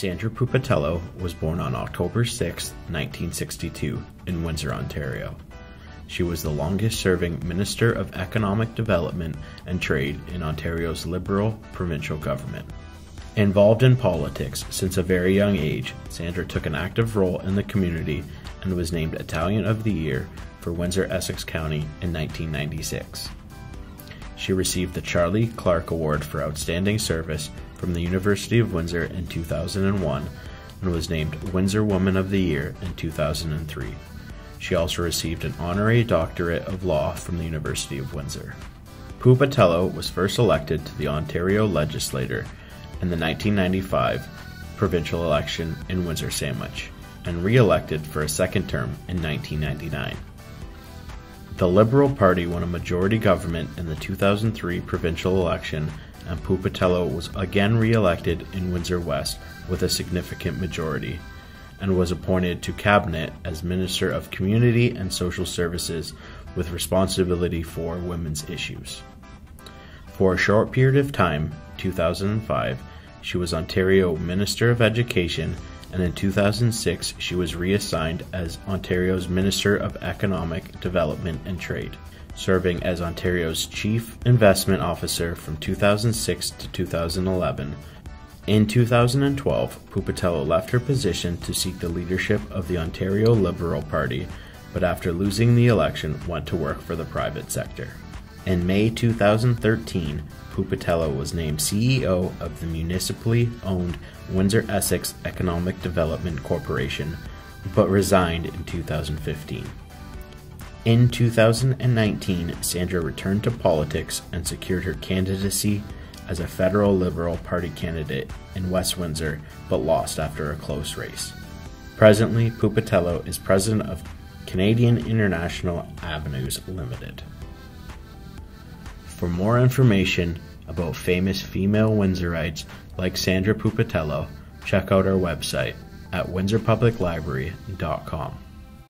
Sandra Pupatello was born on October 6, 1962, in Windsor, Ontario. She was the longest serving Minister of Economic Development and Trade in Ontario's Liberal provincial government. Involved in politics since a very young age, Sandra took an active role in the community and was named Italian of the Year for Windsor Essex County in 1996. She received the Charlie Clark Award for Outstanding Service from the University of Windsor in 2001 and was named Windsor Woman of the Year in 2003. She also received an honorary doctorate of law from the University of Windsor. Pupatello was first elected to the Ontario Legislature in the 1995 provincial election in Windsor Sandwich and re elected for a second term in 1999. The Liberal Party won a majority government in the 2003 provincial election, and Pupatello was again re elected in Windsor West with a significant majority and was appointed to cabinet as Minister of Community and Social Services with responsibility for women's issues. For a short period of time, 2005, she was Ontario Minister of Education, and in 2006 she was reassigned as Ontario's Minister of Economic Development and Trade, serving as Ontario's Chief Investment Officer from 2006 to 2011 in 2012, Pupatello left her position to seek the leadership of the Ontario Liberal Party, but after losing the election, went to work for the private sector. In May 2013, Pupatello was named CEO of the municipally owned Windsor Essex Economic Development Corporation, but resigned in 2015. In 2019, Sandra returned to politics and secured her candidacy as a federal Liberal Party candidate in West Windsor but lost after a close race. Presently, Pupatello is president of Canadian International Avenues Limited. For more information about famous female Windsorites like Sandra Pupatello, check out our website at windsorpubliclibrary.com.